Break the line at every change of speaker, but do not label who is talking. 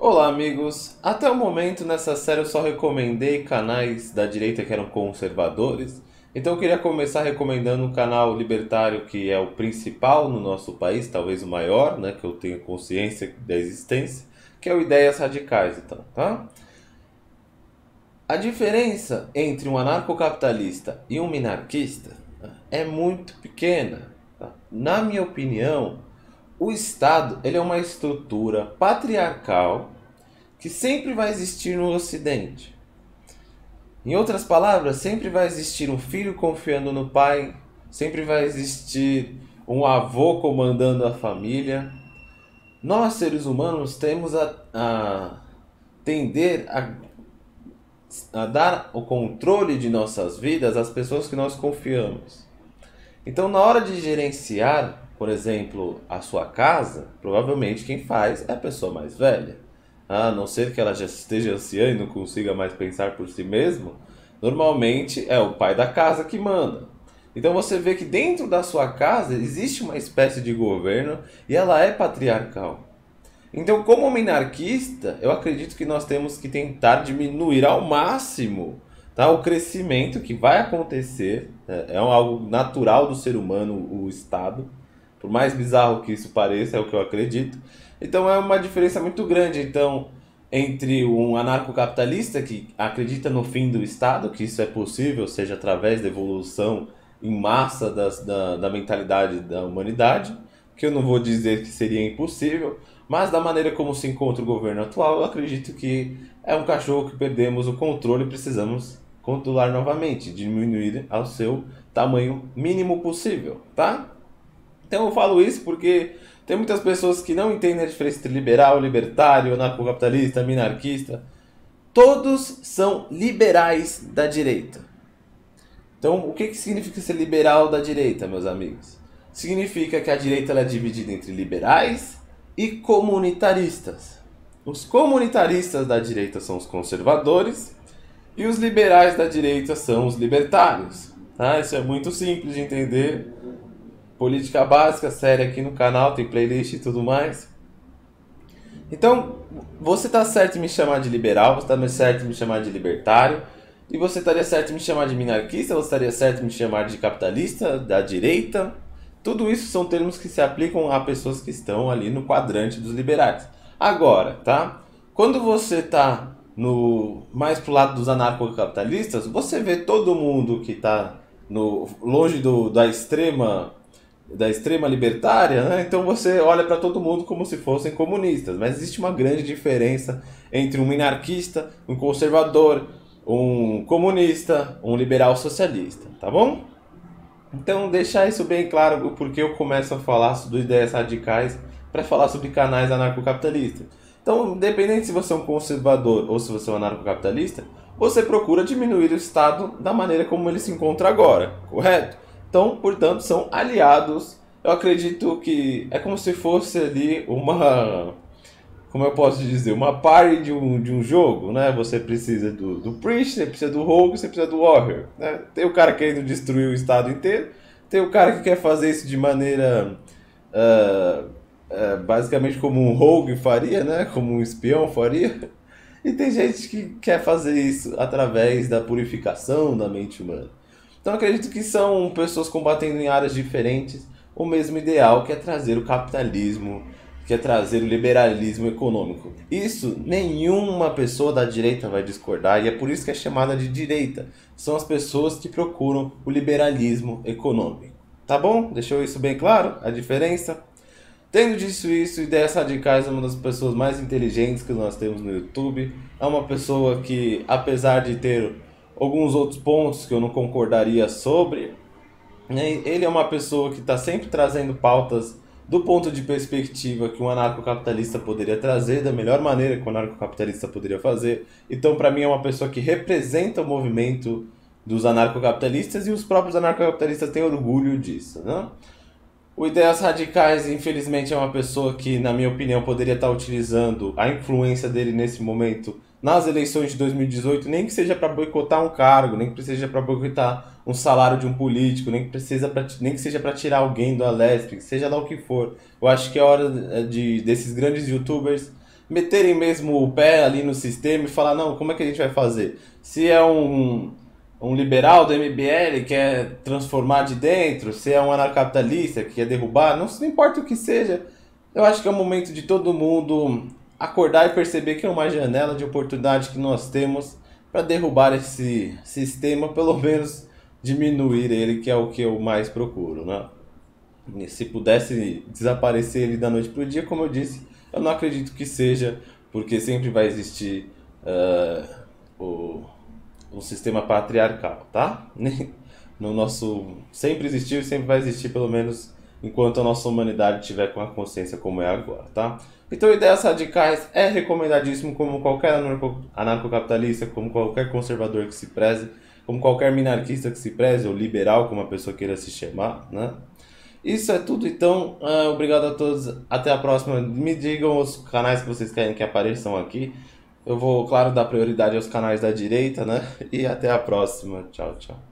Olá, amigos! Até o momento nessa série eu só recomendei canais da direita que eram conservadores. Então eu queria começar recomendando um canal libertário que é o principal no nosso país, talvez o maior, né, que eu tenho consciência da existência, que é o Ideias Radicais, então, tá? A diferença entre um anarcocapitalista e um minarquista é muito pequena. Tá? Na minha opinião, o Estado ele é uma estrutura patriarcal que sempre vai existir no Ocidente. Em outras palavras, sempre vai existir um filho confiando no pai, sempre vai existir um avô comandando a família. Nós, seres humanos, temos a, a tender a, a dar o controle de nossas vidas às pessoas que nós confiamos. Então, na hora de gerenciar por exemplo, a sua casa, provavelmente quem faz é a pessoa mais velha. A não ser que ela já esteja anciã e não consiga mais pensar por si mesmo, normalmente é o pai da casa que manda. Então você vê que dentro da sua casa existe uma espécie de governo e ela é patriarcal. Então, como minarquista, eu acredito que nós temos que tentar diminuir ao máximo tá, o crescimento que vai acontecer. É, é algo natural do ser humano, o Estado por mais bizarro que isso pareça, é o que eu acredito. Então é uma diferença muito grande então entre um anarcocapitalista que acredita no fim do Estado, que isso é possível, seja através da evolução em massa das, da, da mentalidade da humanidade, que eu não vou dizer que seria impossível, mas da maneira como se encontra o governo atual, eu acredito que é um cachorro que perdemos o controle e precisamos controlar novamente, diminuir ao seu tamanho mínimo possível, tá? Então eu falo isso porque tem muitas pessoas que não entendem a diferença entre liberal, libertário, anarcocapitalista, minarquista. Todos são liberais da direita. Então, o que, que significa ser liberal da direita, meus amigos? Significa que a direita é dividida entre liberais e comunitaristas. Os comunitaristas da direita são os conservadores e os liberais da direita são os libertários. Tá? Isso é muito simples de entender política básica, séria aqui no canal, tem playlist e tudo mais. Então, você tá certo em me chamar de liberal, você tá certo em me chamar de libertário, e você estaria certo em me chamar de minarquista, você estaria certo em me chamar de capitalista, da direita. Tudo isso são termos que se aplicam a pessoas que estão ali no quadrante dos liberais. Agora, tá? Quando você tá no mais pro lado dos anarcocapitalistas, você vê todo mundo que tá no longe do, da extrema da extrema libertária, né? então você olha para todo mundo como se fossem comunistas. Mas existe uma grande diferença entre um minarquista, um conservador, um comunista, um liberal socialista, tá bom? Então deixar isso bem claro porque eu começo a falar sobre ideias radicais para falar sobre canais anarcocapitalistas. Então, independente se você é um conservador ou se você é um anarcocapitalista, você procura diminuir o Estado da maneira como ele se encontra agora, correto? Então, portanto, são aliados. Eu acredito que é como se fosse ali uma. Como eu posso dizer? Uma party de um, de um jogo, né? Você precisa do, do Priest, você precisa do Rogue, você precisa do Warrior. Né? Tem o cara querendo destruir o estado inteiro, tem o cara que quer fazer isso de maneira. Uh, uh, basicamente como um Rogue faria, né? Como um espião faria. E tem gente que quer fazer isso através da purificação da mente humana. Então acredito que são pessoas combatendo em áreas diferentes o mesmo ideal que é trazer o capitalismo, que é trazer o liberalismo econômico. Isso nenhuma pessoa da direita vai discordar e é por isso que é chamada de direita. São as pessoas que procuram o liberalismo econômico. Tá bom? Deixou isso bem claro? A diferença? Tendo dito isso, Ideias Radicais é uma das pessoas mais inteligentes que nós temos no YouTube. É uma pessoa que, apesar de ter alguns outros pontos que eu não concordaria sobre. Né? Ele é uma pessoa que está sempre trazendo pautas do ponto de perspectiva que um anarcocapitalista poderia trazer, da melhor maneira que um anarcocapitalista poderia fazer. Então, para mim, é uma pessoa que representa o movimento dos anarcocapitalistas e os próprios anarcocapitalistas têm orgulho disso. Né? O Ideias Radicais, infelizmente, é uma pessoa que, na minha opinião, poderia estar utilizando a influência dele nesse momento nas eleições de 2018, nem que seja para boicotar um cargo, nem que seja para boicotar um salário de um político, nem que, precisa pra, nem que seja para tirar alguém do Alesp, seja lá o que for. Eu acho que é hora de, desses grandes youtubers meterem mesmo o pé ali no sistema e falar, não, como é que a gente vai fazer? Se é um, um liberal do MBL que quer transformar de dentro, se é um anarcapitalista que quer derrubar, não, não importa o que seja, eu acho que é o momento de todo mundo acordar e perceber que é uma janela de oportunidade que nós temos para derrubar esse sistema, pelo menos diminuir ele, que é o que eu mais procuro, né? Se pudesse desaparecer ele da noite para o dia, como eu disse, eu não acredito que seja, porque sempre vai existir uh, o, o sistema patriarcal, tá? No nosso sempre existiu e sempre vai existir, pelo menos enquanto a nossa humanidade tiver com a consciência como é agora, tá? Então, ideias radicais é recomendadíssimo como qualquer anarcocapitalista, como qualquer conservador que se preze, como qualquer minarquista que se preze, ou liberal, como a pessoa queira se chamar, né? Isso é tudo, então. Uh, obrigado a todos. Até a próxima. Me digam os canais que vocês querem que apareçam aqui. Eu vou, claro, dar prioridade aos canais da direita, né? E até a próxima. Tchau, tchau.